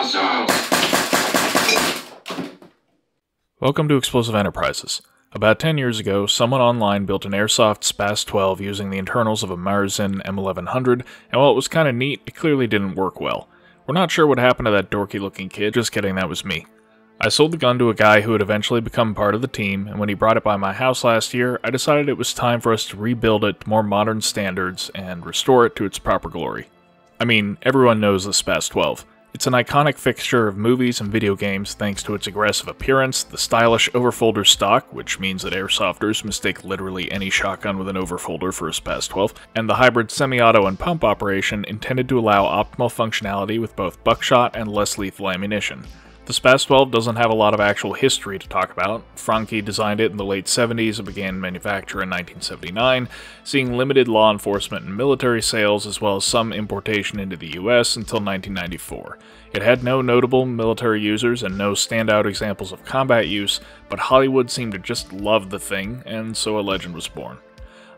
awesome! Welcome to Explosive Enterprises. About 10 years ago, someone online built an airsoft SPAS 12 using the internals of a Maruzen M1100, and while it was kinda neat, it clearly didn't work well. We're not sure what happened to that dorky looking kid, just kidding, that was me. I sold the gun to a guy who would eventually become part of the team, and when he brought it by my house last year, I decided it was time for us to rebuild it to more modern standards and restore it to its proper glory. I mean, everyone knows the SPAS 12. It's an iconic fixture of movies and video games thanks to its aggressive appearance, the stylish overfolder stock, which means that airsofters mistake literally any shotgun with an overfolder for a SPAS 12, and the hybrid semi-auto and pump operation intended to allow optimal functionality with both buckshot and less lethal ammunition. The SPAS 12 doesn't have a lot of actual history to talk about. Franchi designed it in the late 70s and began manufacture in 1979, seeing limited law enforcement and military sales as well as some importation into the US until 1994. It had no notable military users and no standout examples of combat use, but Hollywood seemed to just love the thing, and so a legend was born.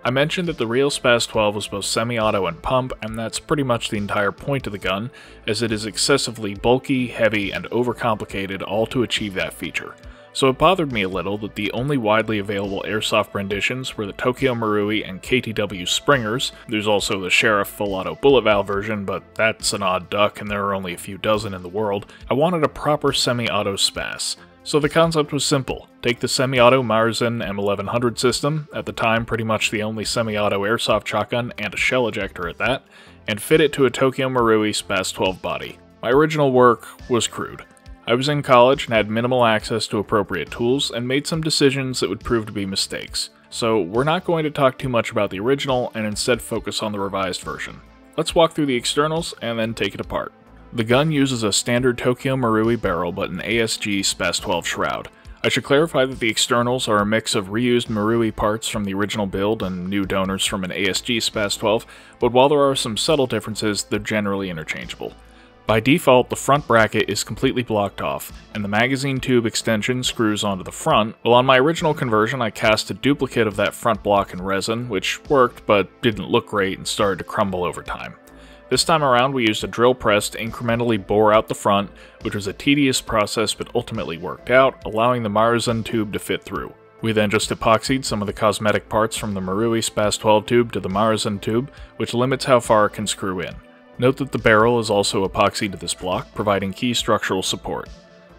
I mentioned that the real SPAS 12 was both semi-auto and pump, and that's pretty much the entire point of the gun, as it is excessively bulky, heavy, and overcomplicated all to achieve that feature. So it bothered me a little that the only widely available airsoft renditions were the Tokyo Marui and KTW Springers. There's also the Sheriff full auto bullet valve version, but that's an odd duck and there are only a few dozen in the world. I wanted a proper semi-auto SPAS. So the concept was simple. Take the semi-auto Maruzen M1100 system, at the time pretty much the only semi-auto airsoft shotgun and a shell ejector at that, and fit it to a Tokyo Marui SPAS 12 body. My original work was crude. I was in college and had minimal access to appropriate tools and made some decisions that would prove to be mistakes. So we're not going to talk too much about the original and instead focus on the revised version. Let's walk through the externals and then take it apart. The gun uses a standard Tokyo Marui barrel but an ASG SPAS 12 shroud. I should clarify that the externals are a mix of reused Marui parts from the original build and new donors from an ASG SPAS 12, but while there are some subtle differences, they're generally interchangeable. By default, the front bracket is completely blocked off, and the magazine tube extension screws onto the front, while on my original conversion I cast a duplicate of that front block in resin, which worked but didn't look great and started to crumble over time. This time around we used a drill press to incrementally bore out the front, which was a tedious process but ultimately worked out, allowing the Maruzen tube to fit through. We then just epoxied some of the cosmetic parts from the Marui SPAS 12 tube to the Maruzen tube, which limits how far it can screw in. Note that the barrel is also epoxied to this block, providing key structural support.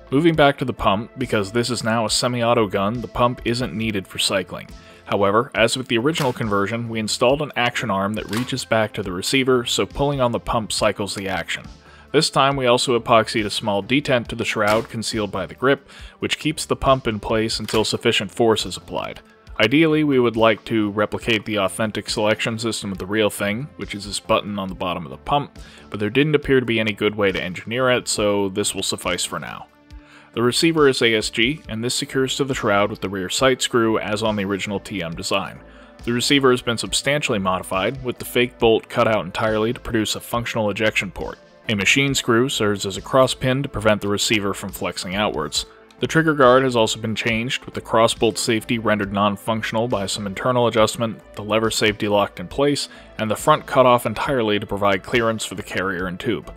Moving back to the pump, because this is now a semi-auto gun, the pump isn't needed for cycling. However, as with the original conversion, we installed an action arm that reaches back to the receiver, so pulling on the pump cycles the action. This time we also epoxied a small detent to the shroud concealed by the grip, which keeps the pump in place until sufficient force is applied. Ideally, we would like to replicate the authentic selection system of the real thing, which is this button on the bottom of the pump, but there didn't appear to be any good way to engineer it, so this will suffice for now. The receiver is ASG, and this secures to the shroud with the rear sight screw as on the original TM design. The receiver has been substantially modified, with the fake bolt cut out entirely to produce a functional ejection port. A machine screw serves as a cross pin to prevent the receiver from flexing outwards. The trigger guard has also been changed, with the crossbolt safety rendered non-functional by some internal adjustment, the lever safety locked in place, and the front cut off entirely to provide clearance for the carrier and tube.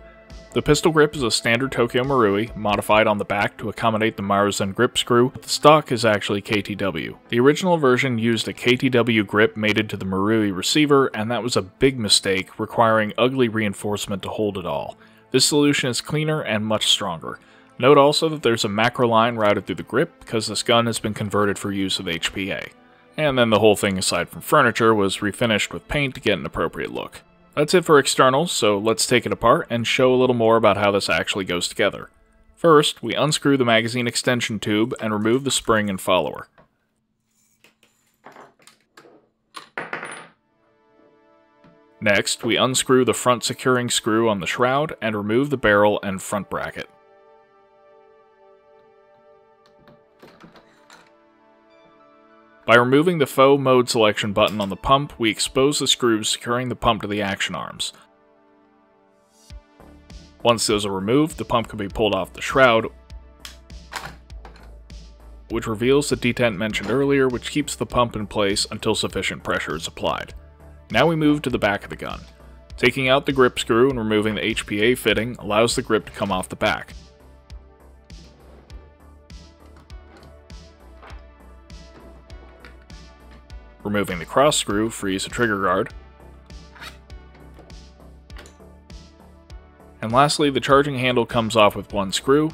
The pistol grip is a standard Tokyo Marui, modified on the back to accommodate the Maruzen grip screw, but the stock is actually KTW. The original version used a KTW grip mated to the Marui receiver, and that was a big mistake, requiring ugly reinforcement to hold it all. This solution is cleaner and much stronger. Note also that there's a Macroline routed through the grip, because this gun has been converted for use with HPA. And then the whole thing, aside from furniture, was refinished with paint to get an appropriate look. That's it for externals, so let's take it apart and show a little more about how this actually goes together. First, we unscrew the magazine extension tube and remove the spring and follower. Next, we unscrew the front securing screw on the shroud and remove the barrel and front bracket. By removing the faux mode selection button on the pump, we expose the screws securing the pump to the action arms. Once those are removed, the pump can be pulled off the shroud, which reveals the detent mentioned earlier, which keeps the pump in place until sufficient pressure is applied. Now we move to the back of the gun. Taking out the grip screw and removing the HPA fitting allows the grip to come off the back. Removing the cross screw frees the trigger guard. And lastly, the charging handle comes off with one screw,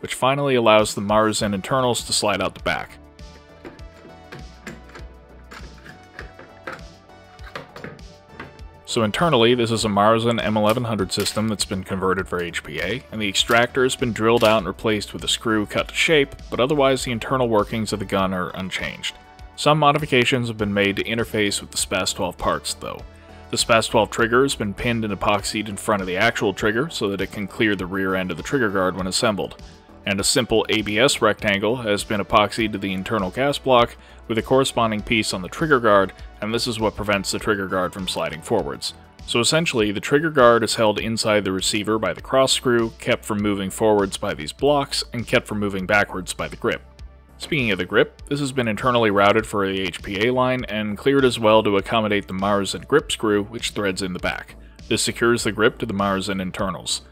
which finally allows the Maruzen internals to slide out the back. So internally, this is a Maruzen M1100 system that's been converted for HPA, and the extractor has been drilled out and replaced with a screw cut to shape, but otherwise the internal workings of the gun are unchanged. Some modifications have been made to interface with the SPAS-12 parts, though. The SPAS-12 trigger has been pinned and epoxied in front of the actual trigger so that it can clear the rear end of the trigger guard when assembled and a simple ABS rectangle has been epoxied to the internal gas block with a corresponding piece on the trigger guard, and this is what prevents the trigger guard from sliding forwards. So essentially, the trigger guard is held inside the receiver by the cross screw, kept from moving forwards by these blocks, and kept from moving backwards by the grip. Speaking of the grip, this has been internally routed for the HPA line and cleared as well to accommodate the Maruzen grip screw, which threads in the back. This secures the grip to the Maruzen internals.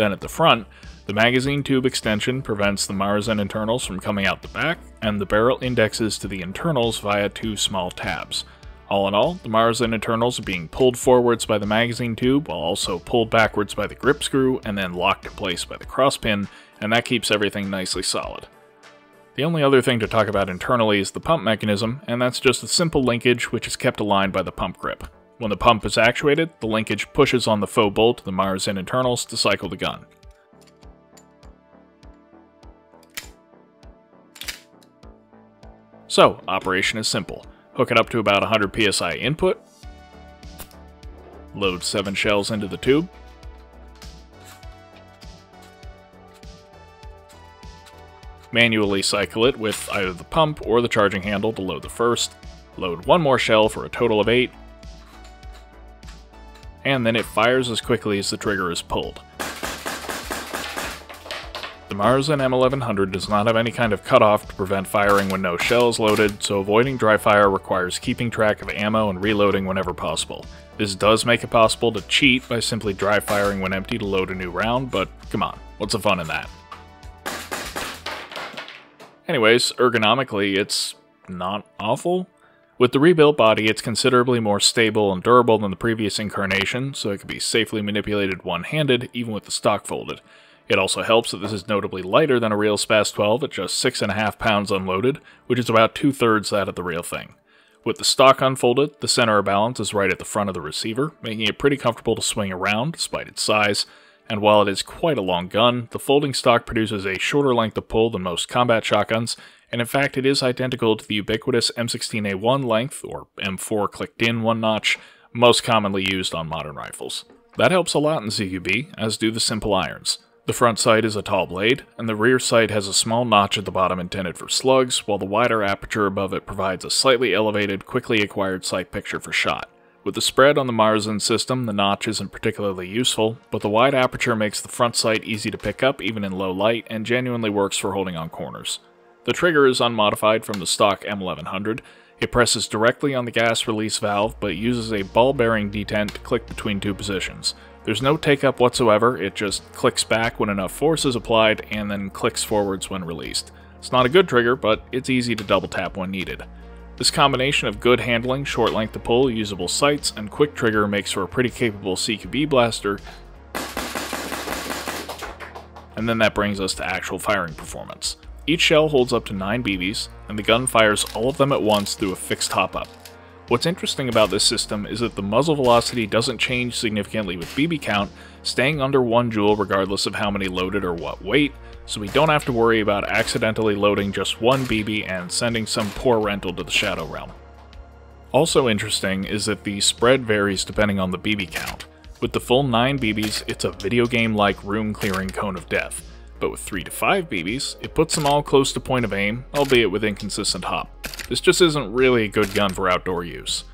Then at the front, the magazine tube extension prevents the Maruzen internals from coming out the back, and the barrel indexes to the internals via two small tabs. All in all, the Maruzen internals are being pulled forwards by the magazine tube while also pulled backwards by the grip screw and then locked in place by the crosspin, and that keeps everything nicely solid. The only other thing to talk about internally is the pump mechanism, and that's just a simple linkage which is kept aligned by the pump grip. When the pump is actuated, the linkage pushes on the faux bolt of the Maruzen internals to cycle the gun. So, operation is simple. Hook it up to about 100 psi input, load 7 shells into the tube, manually cycle it with either the pump or the charging handle to load the first, load one more shell for a total of 8, and then it fires as quickly as the trigger is pulled. The Maruzen M1100 does not have any kind of cutoff to prevent firing when no shell is loaded, so avoiding dry fire requires keeping track of ammo and reloading whenever possible. This does make it possible to cheat by simply dry firing when empty to load a new round, but come on, what's the fun in that? Anyways, ergonomically, it's not awful. With the rebuilt body, it's considerably more stable and durable than the previous incarnation, so it can be safely manipulated one-handed, even with the stock folded. It also helps that this is notably lighter than a real SPAS 12 at just 6.5 pounds unloaded, which is about two thirds that of the real thing. With the stock unfolded, the center of balance is right at the front of the receiver, making it pretty comfortable to swing around despite its size, and while it is quite a long gun, the folding stock produces a shorter length of pull than most combat shotguns, and in fact it is identical to the ubiquitous M16A1 length, or M4 clicked in one notch, most commonly used on modern rifles. That helps a lot in CQB, as do the simple irons. The front sight is a tall blade, and the rear sight has a small notch at the bottom intended for slugs, while the wider aperture above it provides a slightly elevated, quickly acquired sight picture for shot. With the spread on the Maruzen system, the notch isn't particularly useful, but the wide aperture makes the front sight easy to pick up even in low light and genuinely works for holding on corners. The trigger is unmodified from the stock M1100. It presses directly on the gas release valve, but uses a ball bearing detent to click between two positions. There's no take up whatsoever, it just clicks back when enough force is applied and then clicks forwards when released. It's not a good trigger, but it's easy to double tap when needed. This combination of good handling, short length to pull, usable sights, and quick trigger makes for a pretty capable CQB blaster. And then that brings us to actual firing performance. Each shell holds up to 9 BBs, and the gun fires all of them at once through a fixed hop-up. What's interesting about this system is that the muzzle velocity doesn't change significantly with BB count, staying under 1 joule regardless of how many loaded or what weight, so we don't have to worry about accidentally loading just one BB and sending some poor rental to the Shadow Realm. Also interesting is that the spread varies depending on the BB count. With the full 9 BBs, it's a video game-like room-clearing cone of death, but with 3 to 5 BBs, it puts them all close to point of aim, albeit with inconsistent hop. This just isn't really a good gun for outdoor use.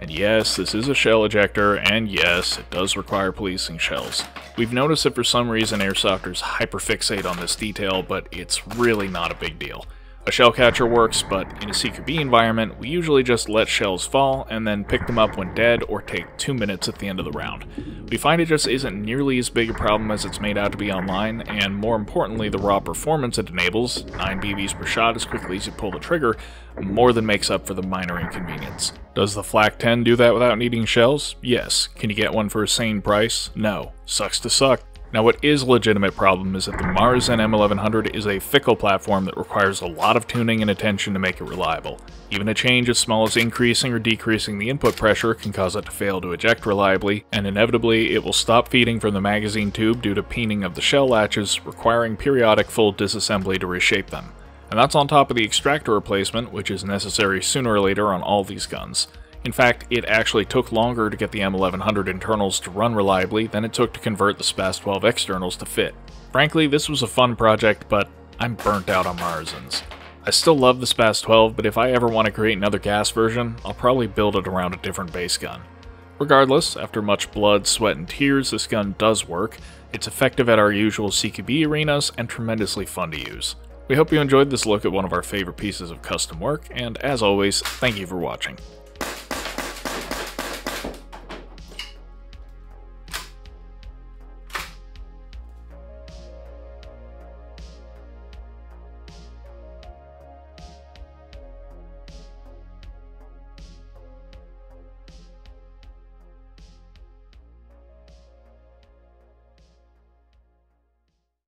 And yes, this is a shell ejector, and yes, it does require policing shells. We've noticed that for some reason airsofters hyperfixate on this detail, but it's really not a big deal. A shell catcher works, but in a CQB environment, we usually just let shells fall and then pick them up when dead or take 2 minutes at the end of the round. We find it just isn't nearly as big a problem as it's made out to be online, and more importantly, the raw performance it enables, 9 BBs per shot as quickly as you pull the trigger, more than makes up for the minor inconvenience. Does the Flak 10 do that without needing shells? Yes. Can you get one for a sane price? No. Sucks to suck. Now what is a legitimate problem is that the Maruzen M1100 is a fickle platform that requires a lot of tuning and attention to make it reliable. Even a change as small as increasing or decreasing the input pressure can cause it to fail to eject reliably, and inevitably it will stop feeding from the magazine tube due to peening of the shell latches, requiring periodic full disassembly to reshape them. And that's on top of the extractor replacement, which is necessary sooner or later on all these guns. In fact, it actually took longer to get the M1100 internals to run reliably than it took to convert the SPAS-12 externals to fit. Frankly, this was a fun project, but I'm burnt out on Maruzens. I still love the SPAS-12, but if I ever want to create another gas version, I'll probably build it around a different base gun. Regardless, after much blood, sweat, and tears, this gun does work. It's effective at our usual CQB arenas and tremendously fun to use. We hope you enjoyed this look at one of our favorite pieces of custom work, and as always, thank you for watching.